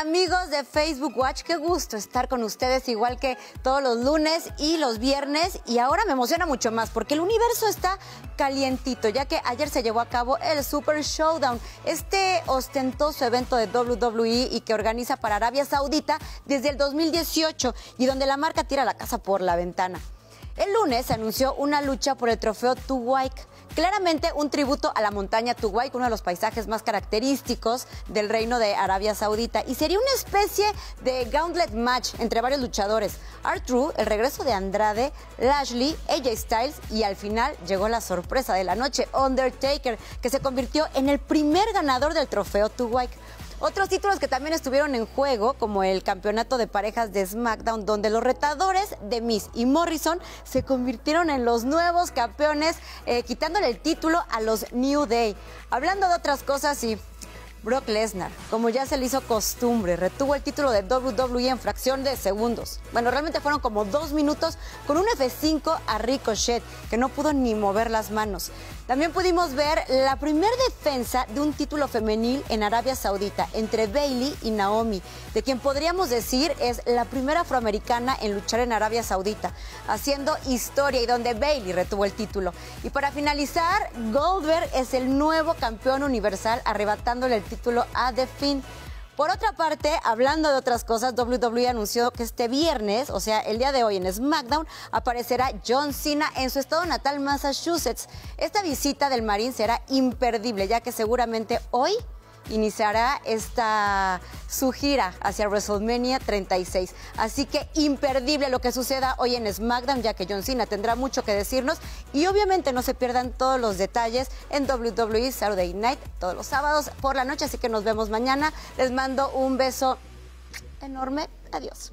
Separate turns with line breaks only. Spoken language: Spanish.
amigos de Facebook Watch, qué gusto estar con ustedes igual que todos los lunes y los viernes y ahora me emociona mucho más porque el universo está calientito ya que ayer se llevó a cabo el Super Showdown, este ostentoso evento de WWE y que organiza para Arabia Saudita desde el 2018 y donde la marca tira la casa por la ventana. El lunes se anunció una lucha por el trofeo Tuwaik, claramente un tributo a la montaña Tuwaik, uno de los paisajes más característicos del reino de Arabia Saudita, y sería una especie de gauntlet match entre varios luchadores. R-Truth, el regreso de Andrade, Lashley, AJ Styles y al final llegó la sorpresa de la noche, Undertaker, que se convirtió en el primer ganador del trofeo Tuwaik. Otros títulos que también estuvieron en juego, como el campeonato de parejas de SmackDown, donde los retadores de Miss y Morrison se convirtieron en los nuevos campeones, eh, quitándole el título a los New Day. Hablando de otras cosas y Brock Lesnar, como ya se le hizo costumbre, retuvo el título de WWE en fracción de segundos. Bueno, realmente fueron como dos minutos con un F5 a Ricochet, que no pudo ni mover las manos. También pudimos ver la primera defensa de un título femenil en Arabia Saudita entre Bailey y Naomi, de quien podríamos decir es la primera afroamericana en luchar en Arabia Saudita, haciendo historia y donde Bailey retuvo el título. Y para finalizar, Goldberg es el nuevo campeón universal, arrebatándole el título a The Finn. Por otra parte, hablando de otras cosas, WWE anunció que este viernes, o sea, el día de hoy en SmackDown, aparecerá John Cena en su estado natal, Massachusetts. Esta visita del Marín será imperdible, ya que seguramente hoy iniciará esta su gira hacia WrestleMania 36. Así que imperdible lo que suceda hoy en SmackDown, ya que John Cena tendrá mucho que decirnos y obviamente no se pierdan todos los detalles en WWE Saturday Night todos los sábados por la noche, así que nos vemos mañana. Les mando un beso enorme. Adiós.